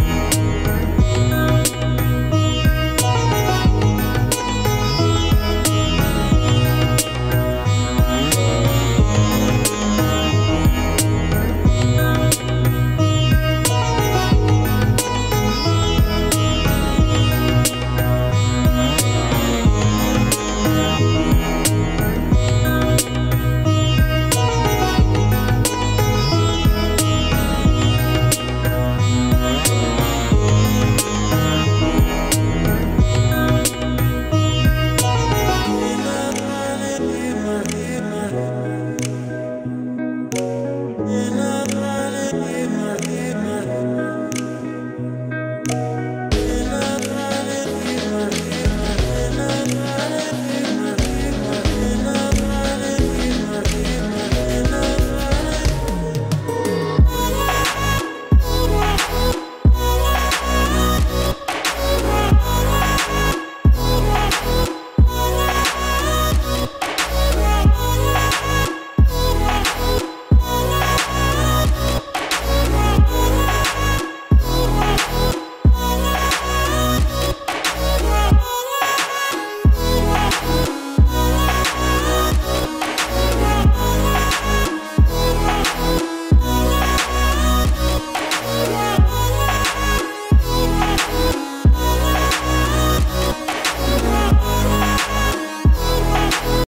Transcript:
Bye. never hear